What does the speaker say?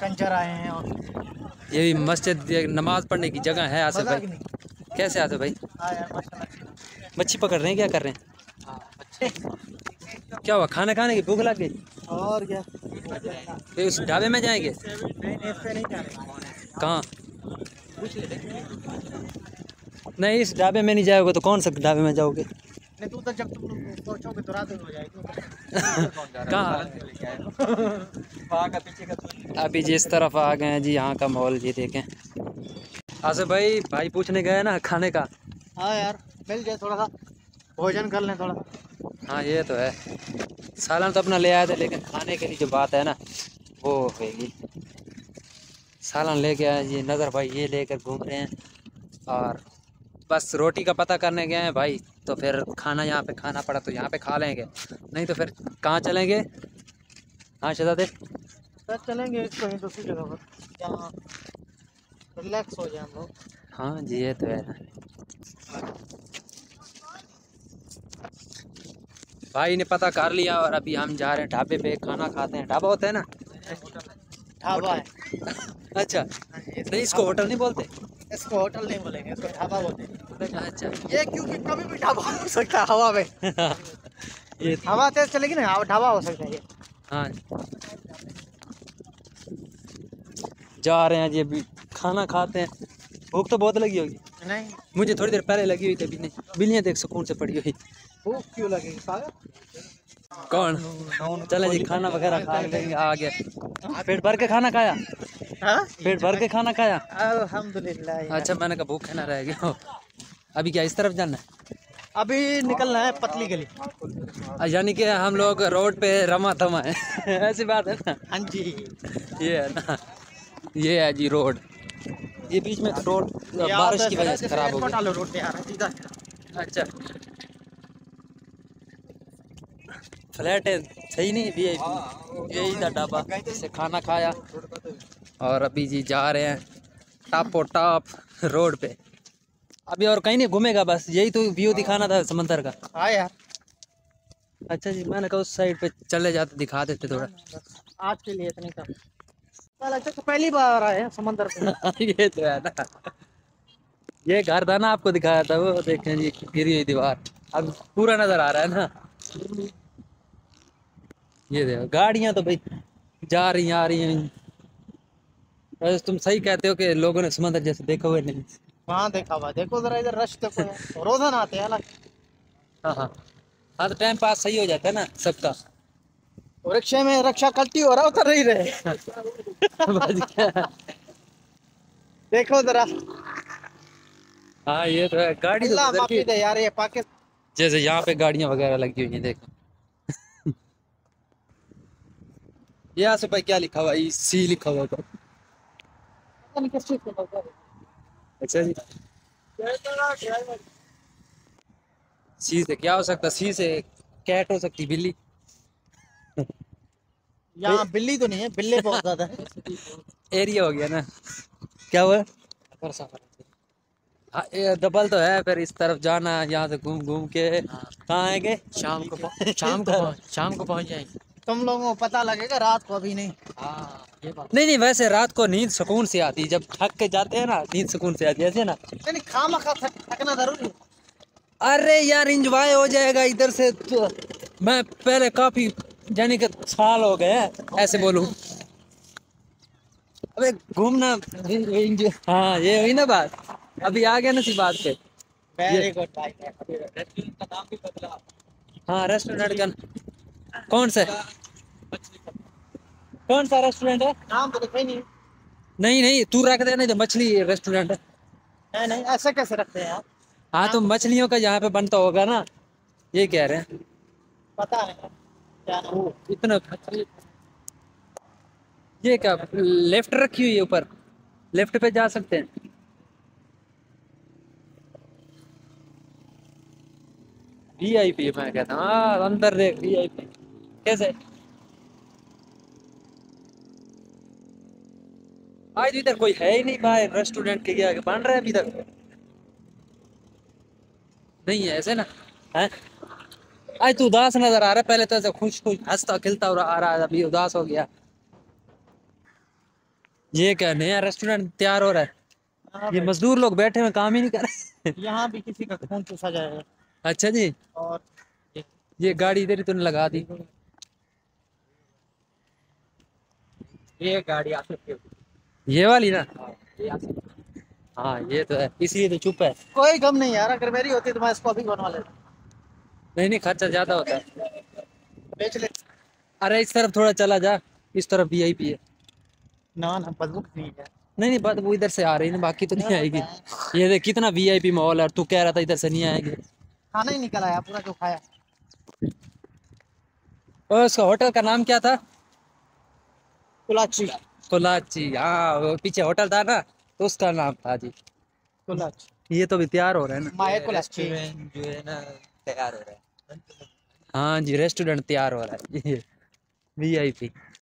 कंचर आए हैं और ये भी मस्जिद नमाज़ पढ़ने की जगह है आसिफ भाई। कैसे आसिफ भाई? हाँ मच्छी पकड़ रहे हैं क्या कर रहे हैं? हाँ, क्या हुआ खाना खाने की भूख लग गई? और क्या? उस ढाबे में जाएँगे? जा रहे। कहाँ? नहीं इस ढाबे में नहीं जाओगे तो कौन सा ढाबे में जाओगे? नहीं तू तो जब तुम सोचोगे तो रात हो जाएगी। कहाँ? पीछे का अभी जिस तरफ़ आ गए हैं जी यहाँ का माहौल जी देखें। आसिफ भाई भाई पूछने गए ना खाने का? हाँ यार मिल जाए थोड़ा सा। भोजन कर लें थोड़ा। हाँ ये तो है। सालन तो अपना ले आए थे लेकिन खाने के लिए जो बात है ना वो होगी सालन लेके आए जी नज़र भाई ये लेकर घूम रहे हैं। और बस रोटी का पता करने गए हैं भाई। तो फिर खाना यहाँ पे खाना पड़ा तो यहाँ पे खा लेंगे। नहीं तो फिर कहाँ चलेंगे? हाँ शहजादे सर चलेंगे कहीं दूसरी जगह पर। जहाँ रिलैक्स हो जाए हम लोग। हाँ जी ये तो है। भाई ने पता कर लिया और अभी हम जा रहे हैं ढाबे पे खाना खाते हैं। ढाबा होता है ना? ढाबा है। अच्छा नहीं इसको होटल नहीं बोलते? इसको होटल नहीं बोलेंगे इसको ढाबा बोलते हैं। अच्छा ये क्योंकि कभी भी ढाबा हो सकता है हवा में। ये हवा तेज चलेगी ना ढाबा हो सकता है ये। हाँ जा। रहे हैं जी अभी खाना खाते हैं। भूख तो बहुत लगी होगी। नहीं। मुझे थोड़ी देर पहले लगी हुई थी अभी नहीं। बिल्लियाँ देख सुकून से पड़ी हुई। भूख क्यों लगेगी पागल कौन? चले जी खाना वगैरह खा लेंगे आ गया पेट भर के खाना खाया? हाँ? पेट भर के खाना खाया? अल्हम्दुलिल्लाह। अच्छा मैंने कहा भूखे ना रह गया अभी क्या इस तरफ़ जाना है? अभी निकलना है पतली गली। यानी कि हम लोग रोड पे रमा थमा है। ऐसी बात है ना? हाँ जी। ये है ना। ये है जी रोड। ये बीच में रोड बारिश की वजह से खराब हो डालो रोड पे आ रहा है अच्छा। फ्लैट है सही नहीं वी यही था ढाबा। से खाना खाया। और अभी जी जा रहे हैं टापो टाप रोड पे। अभी और कहीं नहीं घूमेगा बस। यही तो व्यू दिखाना था समंदर का। हाँ यार। अच्छा जी मैंने कहा उस साइड पे चले जाते दिखा देते थोड़ा। आज के लिए इतनी कम अच्छा तो पहली बार आए हैं समंदर पे। ये तो है ना। ये घर था ना आपको दिखाया था वो देखें जी गिरी हुई दीवार। अब पूरा नज़र आ रहा है ना। ये देखो गाड़ियाँ तो भाई जा रही आ रही हैं। बस तुम सही कहते हो कि लोगों ने समंदर जैसे देखा हुआ नहीं। वहाँ देखा हुआ देखो जरा इधर रश देखो। रोज़ाना आते हैं अलग हाँ हाँ। हाँ तो टाइम पास सही हो जाता है ना सबका। रिक्शे में रक्षा कल्टी हो रहा उतर नहीं रहे देखो जरा। हाँ ये तो है। गाड़ी तो माफ़ी दे यार ये पाकिस्तान जैसे यहाँ पे गाड़ियाँ वगैरह लगी हुई हैं देखो। यहाँ से भाई क्या लिखा हुआ है? सी लिखा हुआ है। अच्छा जी। सी से क्या हो सकता? सी से कैट हो सकती बिल्ली। यहाँ बिल्ली तो नहीं है बिल्ले बहुत ज़्यादा है। एरिया हो गया ना। क्या हुआ? हाँ, डबल तो है फिर इस तरफ़ जाना यहाँ से घूम घूम के कहाँ आएँगे? शाम को शाम को शाम को पहुँच जाएँगे। तुम लोगों को पता लगेगा रात को अभी नहीं। हाँ। नहीं नहीं वैसे रात को नींद सुकून से आती है। जब थक के जाते हैं ना नींद सुकून से आती है ऐसे ना। नहीं खामा खा थक, थकना ज़रूरी अरे यार इंजॉय हो जाएगा इधर से तो। मैं पहले काफ़ी यानी कि साल हो गए ऐसे बोलूँ। अबे घूमना हाँ ये हुई ना बात। अभी आ गया ना सी बात पे। वेरी रेस्टोरेंट का नाम भी बदला। हाँ रेस्टोरेंट का कौन सा? कौन सा रेस्टोरेंट है? नाम तो ही नहीं। नहीं नहीं तू रख दे नहीं तो मछली रेस्टोरेंट है। नहीं नहीं ऐसे कैसे रखते हैं आप हाँ तो मछलियों का यहाँ पे बनता होगा ना। ये कह रहे हैं। पता नहीं क्या है। इतना ये क्या लेफ़्ट रखी हुई है ऊपर? लेफ़्ट पे जा सकते हैं। वी आई पी मैं कहता हूँ। हाँ अंदर देख वी आई पी कैसे? आज इधर कोई है ही नहीं बाहर रेस्टोरेंट के आगे बन रहा है अभी तक। नहीं है ऐसे ना है? आज तू उदास नज़र आ रहा है पहले तो ऐसे खुश खुश हंसता खिलता हुआ आ रहा है अभी उदास हो गया। ये क्या नया रेस्टोरेंट तैयार हो रहा है? ये मजदूर लोग बैठे हुए काम ही नहीं कर रहे। यहाँ भी किसी का खून चूसा जाएगा अच्छा जी। और ये गाड़ी इधर ही तूने लगा दी। ये गाड़ी आ सकती है ये वाली ना? है ये तो है। इसलिए तो चुप है। कोई गम नहीं यार अगर मेरी होती तो मैं इसको अभी बनवा लेता। नहीं नहीं खर्चा ज़्यादा होता है। बेच ले। अरे इस तरफ़ थोड़ा चला जा। इस तरफ़ वी आई पी है। ना ना बदबू नहीं है। नहीं नहीं वो इधर से आ रही है बाकी तो नहीं आएगी। ये देख कितना वी आई पी माहौल है तू कह रहा था इधर से नहीं आएगी। खाना ही निकल आया पूरा जो खाया। और उसका होटल का नाम क्या था? कुलाची। कोलाची हाँ पीछे होटल था ना तो उसका नाम था जी कोलाची। ये तो भी तैयार हो रहे हैं ना? माया कोलाची। जो है ना तैयार हो रहा है। हाँ जी रेस्टोरेंट तैयार हो रहा है वी आई पी